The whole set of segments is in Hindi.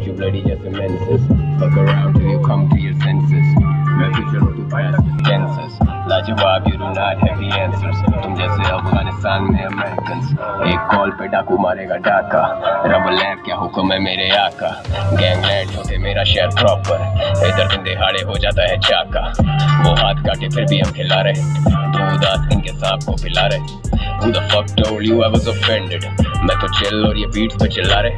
You bloody just a. Fuck around till you come to your senses. My future cancers लाजवाब you do not have the answers तुम जैसे अफ़गानिस्तान में अमेरिकन एक कॉल पे डाकू मारेगा डाका। रब लैब क्या हुक्म है मेरे आका? गैंगलैंड होते मेरा शहर प्रॉपर इधर दिन दिहाड़े हो जाता है चाका। वो हाथ काटे, फिर भी हम खिला रहे। दो दांत इनके सांप को पिला रहे। Who the fuck told you I was offended? मैं तो चिल और ये बीट्स पे चिल्ला रहे।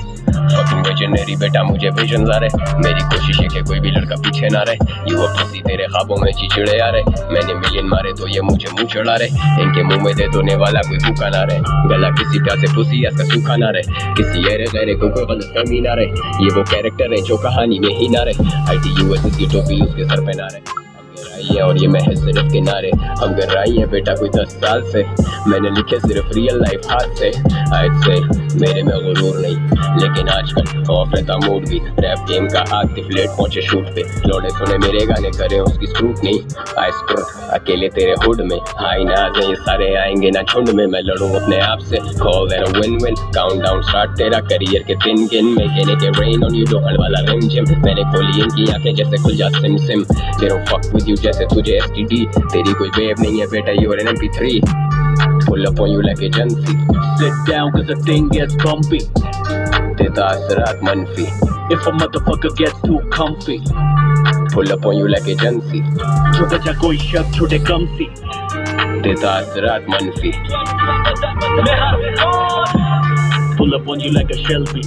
Fucking visionary बेटा मुझे विजन आ रहे। मेरी कोशिश है कि कोई भी लड़का पीछे ना रहे। यू अपनी तेरे ख्वाबों में चिचड़े आ रहे। मैंने मिलियन मारे तो ये मुझे मुँह चढ़ा रहे। इनके मुँह में दे दोने वाला कोई भूखा ना रहे। गला किसी प्यासे पुसी ऐसा सूखा ना रहे। किसी अरे गहरे को कोई गलत कमी ना रहे। ये वो कैरेक्टर है जो कहानी में ही ना रहे। आई टी यू एस की टोपी उसके सर पे ना रहे। रही है और ये महल सिर्फ़ किनारे। हम कर रही है बेटा कोई दस साल से। मैंने लिखे सिर्फ़ रियल लाइफ हाथ से। आज से मेरे में गुरूर नहीं। लेकिन आजकल ऑफ़ रहता मूड भी। रैप गेम का हाथ लेट पहुँचे शूट पे। लौटे सुने मेरे गाने करे, उसकी स्क्रूट नहीं। आइस अकेले तेरे हुड में। हाई ना ये सारे आएँगे ना झुंड में। मैं लड़ूं अपने आप से। Call that win win countdown start तेरा करियर के दिन गिन में। कहने के रेन ऑन यू डोहड़ वाला रिम जिम मैंने खोली इनकी आँखें जैसे खुल जा सिम। सिम तेरे फक विद यू जैसे तुझे एसटीडी तेरी कोई वेव नहीं है बेटा you are an MP3 pull up on you like agency sit down cause the thing gets bumpy देता असरात मनफी if a motherfucker gets too comfy pull up on you like agency जो बचा कोई शक छोटे कम सी देता असरात मनफी pull up on you like a Shelby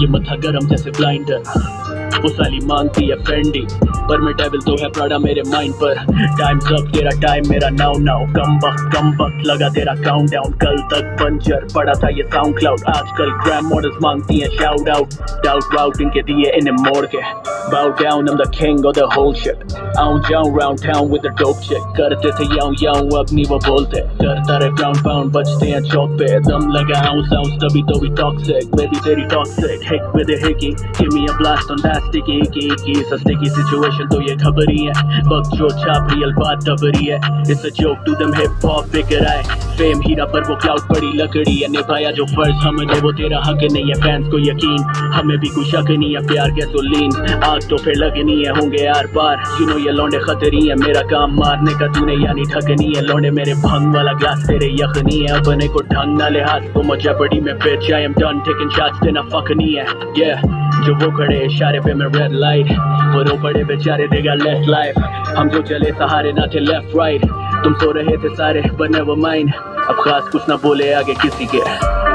ये मथा गरम जैसे ब्लाइंडर वो साली मांगती है फ्रेंडी पर मैं डेविल तो है प्राडा मेरे माइंड पर। टाइम सब तेरा टाइम मेरा नाउ नाउ कम वक्त कम वक्त लगा तेरा काउंट डाउन कल तक पंचर पड़ा था ये साउंड क्लाउड आजकल ग्राम मॉडल्स मांगती हैं शाउट आउट डाउट वाउट इनके दिए इन्हें मोड़ के। Bow down, I'm the king of the whole shit. आऊँ जाऊँ round town with the dope chick करते थे याऊं याऊं अब नहीं वो बोलते। करता रहे ground pound, बचते हैं चौक पे। दम लगा आऊँ sounds तभी तो भी toxic baby, तेरी toxic hick with a hickey. Give me a blast on that sticky icky icky सस्ते की situation तो ये खबरी है वक्त जो छाप रियल बात दबरी है it's a joke to them hip hop figure आए फेम हीरा पर वो क्लाउड पड़ी, लकड़ी है निभाया जो फ़र्ज़ हमने वो तेरा हक नहीं है. फैंस को यकीन, हमें भी कुछ शक नहीं है. प्यार गैसोलीन आग तो फिर लगनी है. होंगे यार पार यू नो ये लौंडे खतरी है. मेरा काम मारने का तूने, यानी ठगनी है. लौंडे मेरे भंग वाला ग्लास तेरे यखनी है. अपने को ढंग ना लिहाज तो मुझे बड़ी में bitch, I am done taking shots देना फक नहीं है. Yeah, जो वो खड़े इशारे पे मैं रेड लाइट वो रो पड़े बेचारे देगा लेफ़्ट लाइफ हम जो चले सहारे ना थे लेफ़्ट राइट तुम सो रहे थे सारे बने वो माइंड अब खास कुछ ना बोले आगे किसी के।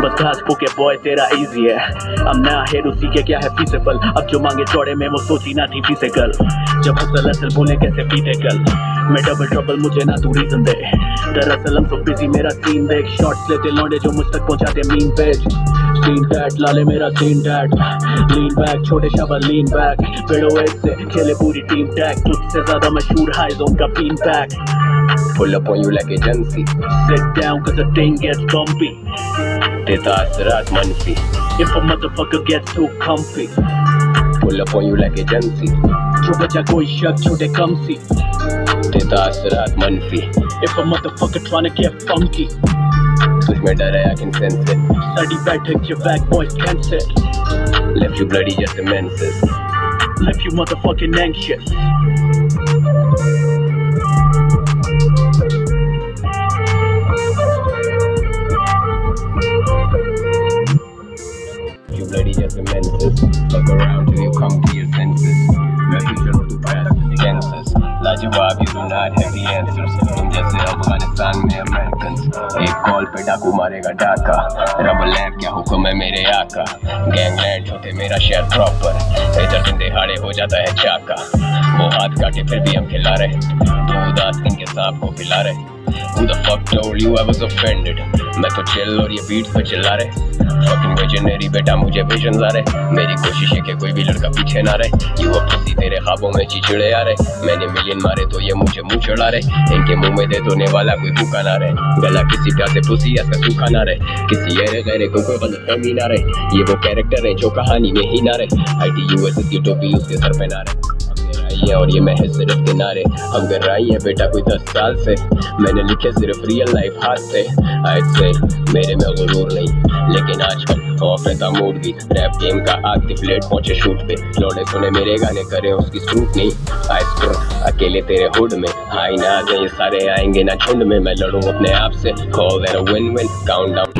बस घास फूके बॉय तेरा इजी है। अब ना हेड उसी के, क्या है फीसेबल अब जो मांगे चौड़े में, वो सोची ना थी फीसेकल जब हसल असल बोले, कैसे पीते कल मैं डबल ट्रबल मुझे ना तू रीजन दे। दरअसल हम तो बिज़ी मेरा सीन देख। शॉट्स लेते लौंडे, जो मुझ तक पहुंचाते मीन पेज सीन टैट लाले मेरा सीन टैट लीन बैक छोटे शाबा लीन बैक पेड़ो एक से खेले पूरी टीम टैग तुझसे ज़्यादा मशहूर हाई जोन का पीन पैक pull up on you like agency sit down cause the thing gets bumpy देता असरात मनफी if a motherfucker gets too comfy pull up on you like agency जो बचा कोई शक छोटे कम सी देता असरात मनफी if a motherfucker tryna get funky तुझ में डर है I can sense it study बैठक your back boys can't sit left you bloody just a menses left you motherfucking anxious You bloody just a menses Fuck around till you come to your senses मैं फ्यूचर हूँ तू कैंसर्स लाजवाब you do not have the answers तुम जैसे अफ़गानिस्तान में अमेरिकन एक कॉल पे डाकू मारेगा डाका। रब लैब क्या हुक्म है मेरे आका? गैंगलैंड होते मेरा शहर प्रॉपर इधर दिन दिहाड़े हो जाता है चाका। वो हाथ काटे फिर भी हम खिला रहे। दो दांत इनके सांप को पिला रहे। Who the fuck told you I was offended? मैं तो चिल और ये बीट्स पे चिल्ला रहे। Fucking visionary बेटा, मुझे विजन आ रहे। मेरी कोशिश है कि कोई भी लड़का पीछे ना रहे। यू अपनी तेरे ख्वाबों में चिचड़े आ रहे। मैंने मिलियन मारे तो ये मुझे मुँह चढ़ा रहे। इनके मुँह में दे दोने वाला कोई भूखा ना रहे। गला किसी प्यासे पुसी ऐसा सूखा ना रहे। किसी एरे गैरे को कोई गलत कमी ना रहे। ये वो कैरेक्टर है जो कहानी में ही ना रहे। आई टी यू एस की टोपी उसके सर पे ना रहे। और ये महज सिर्फ़ किनारे। हम कर रही है बेटा कोई दस साल से। मैंने लिखे सिर्फ़ रियल लाइफ हाथ से आज से मेरे में गुरूर नहीं। लेकिन आजकल ऑफ़ रहता मूड भी रैप गेम का आग लेट पहुँचे शूट पे लौटे सुने मेरे गाने करे उसकी सूट नहीं आइस अकेले तेरे हुड में हाई ना आ गए सारे आएँगे ना झुंड में मैं लड़ूं अपने आप से call a win win countdown.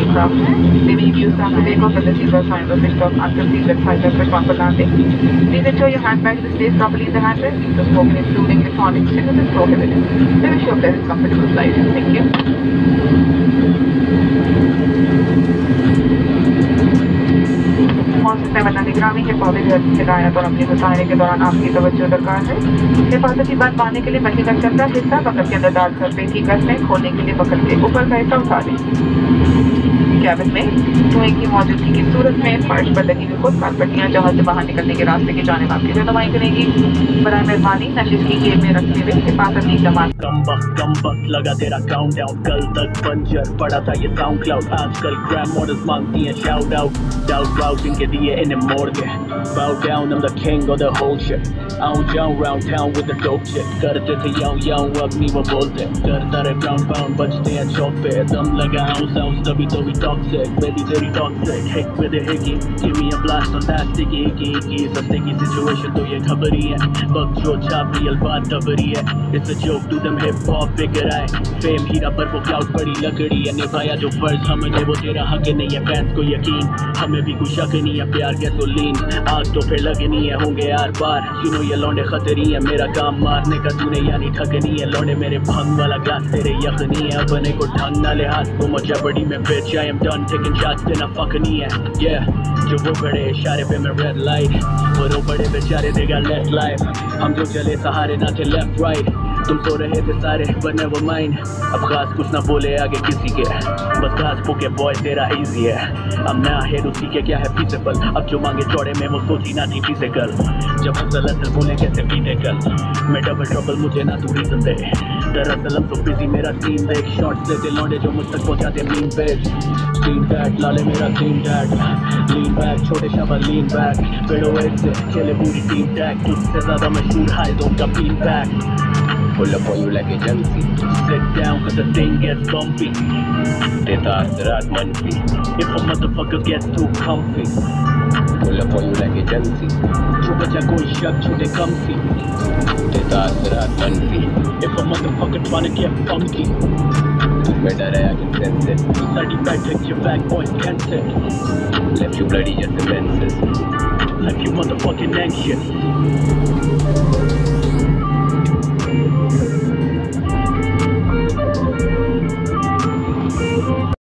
Thank you. निगरानी के पौधे हिदायत और अपनी मुशायरे के दौरान आपकी तवज्जो दरकार है हिफाजती बात पाने के लिए मछली का हिस्सा बकत के अंदर डालकर पेटी करने खोलने के लिए बकत के ऊपर का हिस्सा उठा दें कैबिन में धुएँ की मौजूदगी की सूरत में फर्श पर लगी हुई खुद पट्टियाँ जहाज़ से बाहर निकलने के रास्ते की जाने आपकी रहनुमाई करेगी। बरए मेहरबानी नशिश की जेब में रखते हुए हिफाजती जमा कम वक्त कम वक्त लगा तेरा काउंट डाउन कल तक बंजर पड़ा था ये साउंड क्लाउड आजकल ग्रैम मॉडल्स मांगती हैं शाउट आउट डाउट वाउट इनके दिए इन्हें मोड़ के bow down, I'm the king of the whole shit आऊँ जाऊँ round town with the dope shit करते थे याऊं याऊं अब वो बोलते। करता रहे ground pound बचते हैं चौक पे दम लगा house house तभी तो भी toxic, baby dirty toxic. Hick with a hickey, give me a blast on that sticky icky icky It's a situation तो ये खबर ही है बग जो छाप रियल बात दबरी है It's a joke to them hip hop figure आए फेम हीरा पर वो क्लाउड बड़ी लकड़ी है निभाया जो फ़र्ज़ हमने वो तेरा हक नहीं है फैंस को यकीन हमें भी कुछ शक नहीं है प्यार गैसोलीन आग तो फिर लगनी है होंगे यार बार यू नो ये लौंडे खतरी है मेरा काम मारने का तूने यानी ठगनी है लौंडे मेरे भंग वाला ग्लास तेरे यखनी है अपने को ढंग ना ले हाथ मुझे बड़ी में bitch I am done taking shots then I'm fucking yeah yeah, जो वो बड़े इशारे पे मैं रेड लाइट और वो बड़े बेचारे देगा लेफ़्ट लाइफ हम जो चले सहारे ना थे लेफ़्ट राइट तुम सो रहे थे सारे बने वो माइंड अब खास कुछ ना बोले आगे किसी के। बस खास पोके बॉय तेरा इजी है। अब ना हेड उसी के, क्या है फिजिबल अब जो मांगे चौड़े में, वो सोची ना थी फ़िज़िकल जब हम गलत बोले कैसे पीने कल मैं डबल ट्रबल मुझे ना तू रीजन दे। दरअसल तो बिज़ी मेरा सीन देख। शॉर्ट्स देते लौंडे जो मुझ तक पहुंचाते मीन पेज स्क्रीन बैट लाले मेरा सीन डैट लीन बैक छोटे शाबा लीन बैक पेड़ो से खेले पूरी टीम टैग तुझसे ज़्यादा मशहूर हाई जोन का feel back Pull up on you like a junkie Sit down cause the thing gets bumpy देता असरात मनफी If a motherfucker gets too comfy Pull up on you like a junkie जो बचा कोई शक छूटे कम सी देता असरात मनफी If a motherfucker tryna get funky तुझमें डर है I can sense it Study back, take your back boys can't sit Left you bloody just the menses Like you motherfucking anxious